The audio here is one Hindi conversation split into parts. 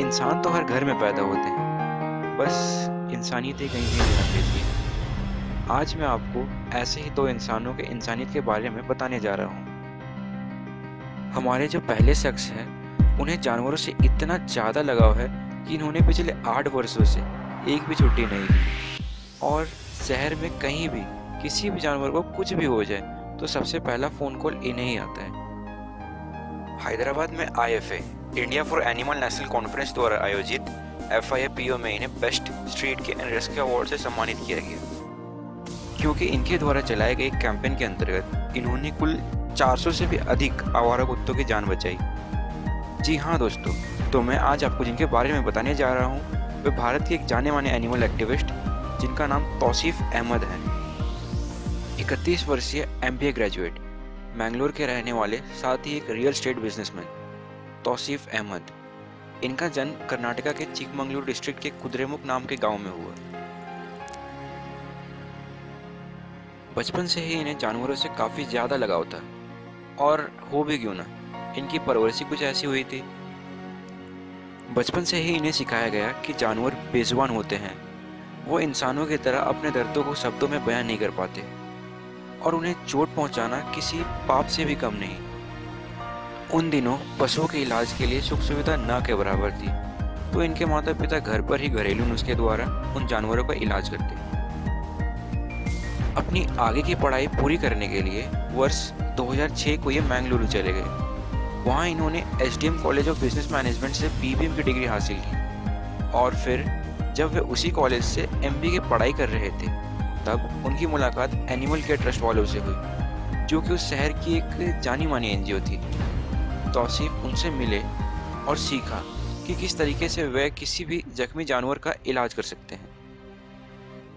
इंसान तो हर घर में पैदा होते हैं। बस इंसानियत ही कहीं कहीं जन्म लेती है। आज मैं आपको ऐसे ही दो इंसानों के इंसानियत के बारे में बताने जा रहा हूँ। हमारे जो पहले शख्स हैं, उन्हें जानवरों से इतना ज़्यादा लगाव है कि इन्होंने पिछले आठ वर्षों से एक भी छुट्टी नहीं ली। और शहर में कहीं भी किसी भी जानवर को कुछ भी हो जाए तो सबसे पहला फ़ोन कॉल इन्हें ही आता है। हैदराबाद में IFA, India for animal national conference द्वारा आयोजित एफ़ आई में इन्हें best street care and rescue award से सम्मानित किया गया। क्योंकि इनके द्वारा चलाए गए कैंपेन के अंतर्गत इन्होंने कुल 400 से भी अधिक आवारा कुत्तों की जान बचाई। जी हाँ दोस्तों तो मैं आज आपको जिनके बारे में बताने जा रहा हूँ, वे भारत के एक जाने माने एनिमल एक्टिविस्ट जिनका नाम तौसीफ अहमद है। इकतीस वर्षीय एम ग्रेजुएट मैंगलोर के रहने वाले, साथ ही एक real estate businessman Tauseef Ahmed. इनका जन्म कर्नाटका के चिकमंगलूर डिस्ट्रिक्ट के कुद्रेमुख नाम के गाँव में हुआ। बचपन से ही इन्हें जानवरों से काफ़ी ज़्यादा लगाव था। और हो भी क्यों ना? इनकी परवरिश कुछ ऐसी हुई थी। बचपन से ही इन्हें सिखाया गया कि जानवर बेजुबान होते हैं। वो इंसानों की तरह अपने दर्दों को शब्दों में बयान नहीं कर पाते। और उन्हें चोट पहुंचाना किसी पाप से भी कम नहीं। उन दिनों पशुओं के इलाज के लिए सुख सुविधा न के बराबर थी। तो इनके माता पिता घर पर ही घरेलू नुस्खे द्वारा उन जानवरों का इलाज करते अपनी आगे की पढ़ाई पूरी करने के लिए वर्ष 2006 को ये मैंगलुरु चले गए। वहाँ इन्होंने S college of business management से बी की डिग्री हासिल की। और फिर जब वे उसी कॉलेज से एम की पढ़ाई कर रहे थे, तब उनकी मुलाकात एनिमल केयर ट्रस्ट वालों से हुई, जो कि उस शहर की एक जानी मानी एनजीओ थी। तौसीफ उनसे मिले और सीखा कि किस तरीके से वे किसी भी जख्मी जानवर का इलाज कर सकते हैं।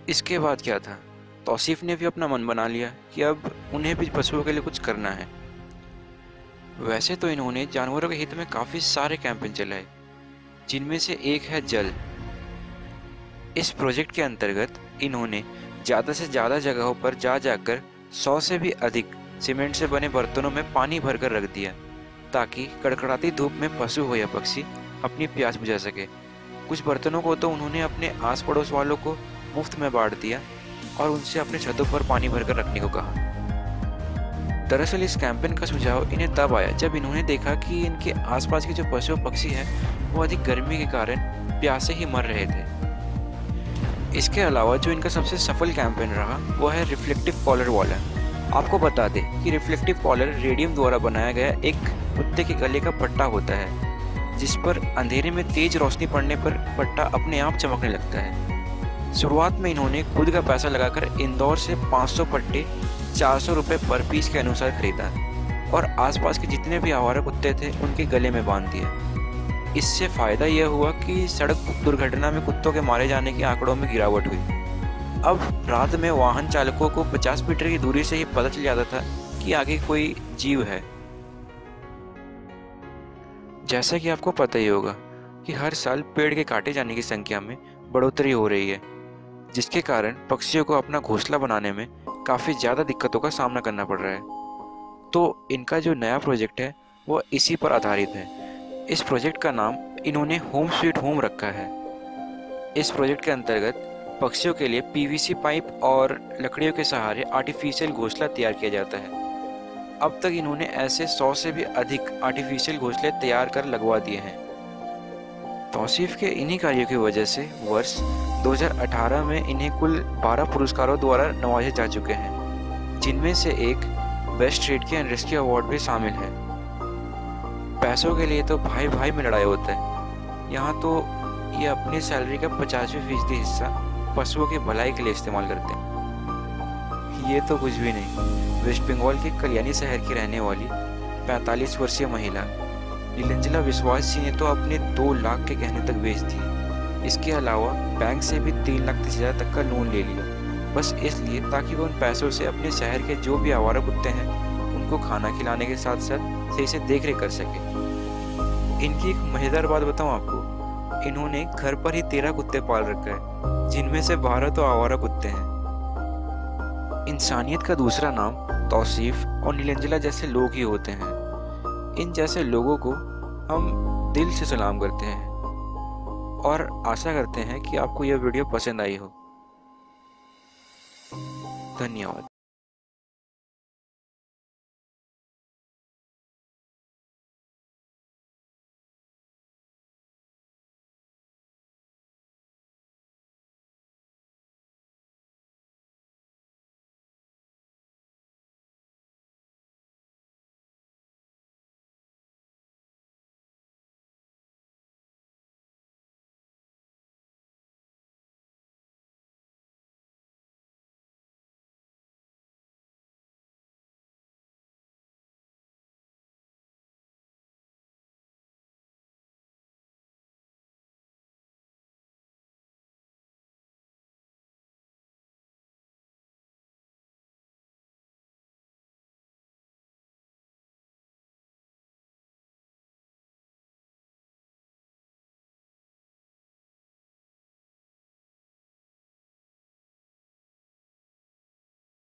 इसके बाद क्या था? तौसीफ ने भी अपना मन बना लिया कि अब उन्हें भी पशुओं के लिए कुछ करना है। वैसे तो इन्होंने जानवरों के हित में काफ़ी सारे कैंपेन चलाए, जिनमें से एक है जल। इस प्रोजेक्ट के अंतर्गत इन्होंने ज़्यादा से ज़्यादा जगहों पर जा जाकर सौ से भी अधिक सीमेंट से बने बर्तनों में पानी भरकर रख दिया। ताकि कड़कड़ाती धूप में पशु हो या पक्षी अपनी प्यास बुझा सके। कुछ बर्तनों को तो उन्होंने अपने आस पड़ोस वालों को मुफ़्त में बांट दिया और उनसे अपने छतों पर पानी भरकर रखने को कहा। दरअसल इस कैंपेन का सुझाव इन्हें तब आया जब इन्होंने देखा कि इनके आसपास के जो पशु पक्षी हैं, वो अधिक गर्मी के कारण प्यासे ही मर रहे थे। इसके अलावा जो इनका सबसे सफल कैंपेन रहा, वो है रिफ्लेक्टिव कॉलर वाला। आपको बता दें कि रिफ्लेक्टिव कॉलर रेडियम द्वारा बनाया गया एक कुत्ते के गले का पट्टा होता है, जिस पर अंधेरे में तेज रोशनी पड़ने पर पट्टा अपने आप चमकने लगता है। शुरुआत में इन्होंने खुद का पैसा लगाकर इंदौर से 500 पट्टे, चार सौ रुपये पर पीस के अनुसार खरीदा और आसपास के जितने भी आवारा कुत्ते थे, उनके गले में बाँध दिए इससे फ़ायदा यह हुआ कि सड़क दुर्घटना में कुत्तों के मारे जाने के आंकड़ों में गिरावट हुई। अब रात में वाहन चालकों को 50 मीटर की दूरी से ही पता चल जाता था कि आगे कोई जीव है। जैसा कि आपको पता ही होगा कि हर साल पेड़ के काटे जाने की संख्या में बढ़ोतरी हो रही है, जिसके कारण पक्षियों को अपना घोंसला बनाने में काफ़ी ज़्यादा दिक्कतों का सामना करना पड़ रहा है। तो इनका जो नया प्रोजेक्ट है, वो इसी पर आधारित है। इस प्रोजेक्ट का नाम इन्होंने होम स्वीट होम रखा है। इस प्रोजेक्ट के अंतर्गत पक्षियों के लिए पीवीसी पाइप और लकड़ियों के सहारे आर्टिफिशियल घोंसला तैयार किया जाता है। अब तक इन्होंने ऐसे सौ से भी अधिक आर्टिफिशियल घोंसले तैयार कर लगवा दिए हैं। तौसीफ के इन्हीं कार्यों की वजह से वर्ष 2018 में इन्हें कुल 12 पुरस्कारों द्वारा नवाजे जा चुके हैं, जिनमें से एक best trade care rescue award भी शामिल है। पैसों के लिए तो भाई भाई में लड़ाई होता है। यहाँ तो ये अपनी सैलरी का पचासवीं फ़ीसदी हिस्सा पशुओं की भलाई के लिए इस्तेमाल करते हैं। ये तो कुछ भी नहीं। वेस्ट बंगाल के कल्याणी शहर की रहने वाली 45 वर्षीय महिला नीलंजला विश्वास जी ने तो अपने दो लाख के गहने तक बेच दिए। इसके अलावा बैंक से भी तीन लाख तीस हज़ार तक का लोन ले लिया। बस इसलिए ताकि वो उन पैसों से अपने शहर के जो भी आवारा कुत्ते हैं, उनको खाना खिलाने के साथ साथ सही से देख कर सके। इनकी एक मज़ेदार बात बताऊँ आपको। इन्होंने घर पर ही तेरह कुत्ते पाल रखे है, जिनमें से बारह तो आवारा कुत्ते हैं। इंसानियत का दूसरा नाम तौसीफ और नीलंजला जैसे लोग ही होते हैं। इन जैसे लोगों को हम दिल से सलाम करते हैं और आशा करते हैं कि आपको यह वीडियो पसंद आई हो। धन्यवाद।